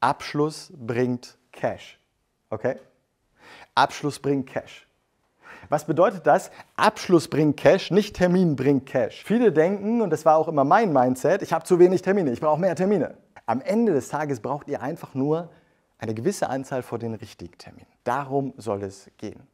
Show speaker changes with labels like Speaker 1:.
Speaker 1: Abschluss bringt Cash. Okay? Abschluss bringt Cash. Was bedeutet das? Abschluss bringt Cash, nicht Termin bringt Cash. Viele denken, und das war auch immer mein Mindset, ich habe zu wenig Termine, ich brauche mehr Termine. Am Ende des Tages braucht ihr einfach nur eine gewisse Anzahl vor den richtigen Terminen. Darum soll es gehen.